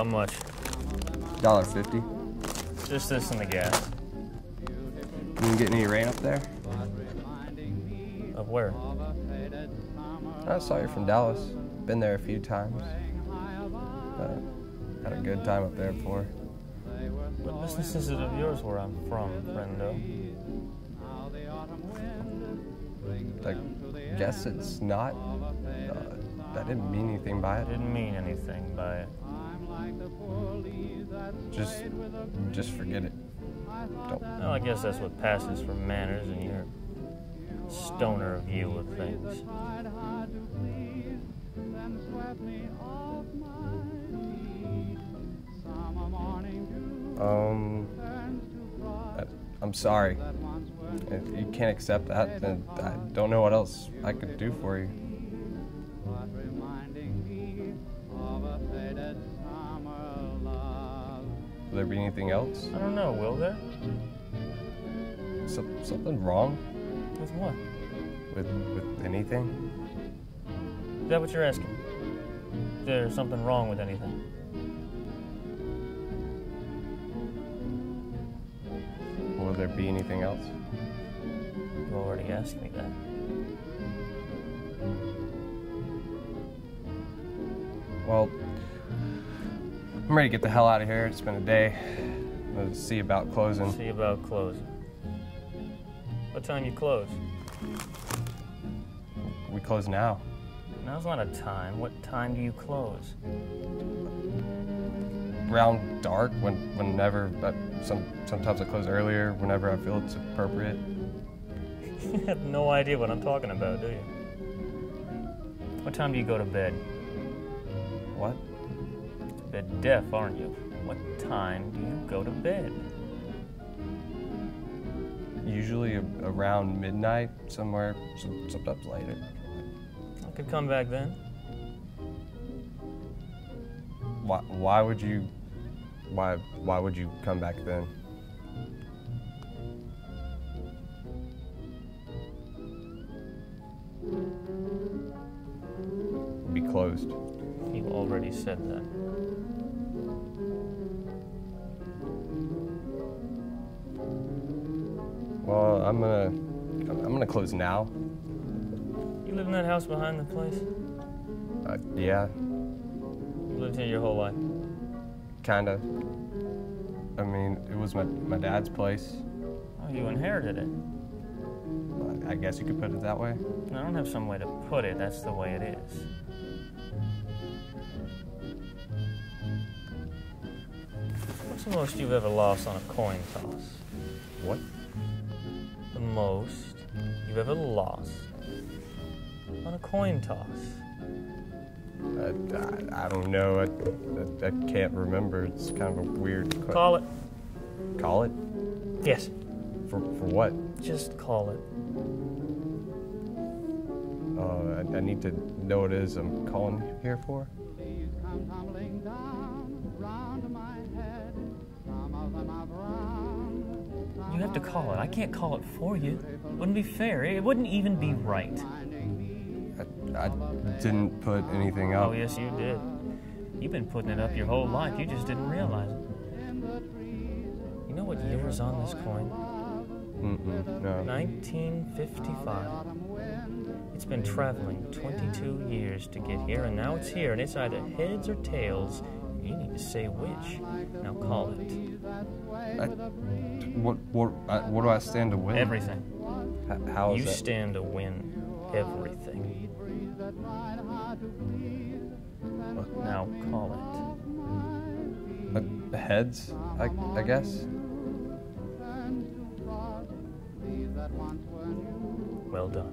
How much? Dollar fifty. Just this and the gas. You didn't get any rain up there? Of where? I saw you're from Dallas. Been there a few times. Uh, had a good time up there before. What business is it of yours where I'm from, friendo? I guess it's not. Uh, I didn't mean anything by it. Didn't mean anything by it. Just, just forget it. Don't. Well, I guess that's what passes for manners in your stoner view of things. Um, I, I'm sorry. If you can't accept that, then I don't know what else I could do for you. Will there be anything else? I don't know, will there? So, something wrong With what? with with anything? Is that what you're asking? There's something wrong with anything? Will there be anything else? You already asked me that. Well, I'm ready to get the hell out of here. It's been a day. Gonna see about closing. See about closing. What time you close? We close now. Now's not a time. What time do you close? Around dark, when whenever. But some sometimes I close earlier. Whenever I feel it's appropriate. you have no idea what I'm talking about, do you? What time do you go to bed? What? Bed deaf, aren't you? What time do you go to bed? Usually around midnight, somewhere. Sometimes later. I could come back then. Why? Why would you? Why? Why would you come back then? Be closed. You already said that. Well, I'm gonna. I'm gonna close now. You live in that house behind the place? Uh, yeah, You lived here your whole life. kinda. I mean, it was my my dad's place. Oh, you inherited it. I guess you could put it that way. I don't have some way to put it. That's the way it is. What's the most you've ever lost on a coin toss? What? The most you've ever lost on a coin toss? I, I, I don't know. I, I, I can't remember. It's kind of a weird. que- Call it. Call it Yes. for for what? Just call it. Uh, I, I need to know what it is I'm calling here for. You have to call it. I can't call it for you. It Wouldn't be fair. It wouldn't even be right. I, I didn't put anything up. Oh, yes, you did. You've been putting it up your whole life. You just didn't realize it. You know what year is on this coin? Mm-mm, no. 1955. It's been traveling 22 years to get here, and now it's here, and it's either heads or tails. You need to say which. Now call it. I, what what I, what do I stand to win? Everything. H- how is You that? stand to win everything. Now call Uh, heads, I, I guess. Well done.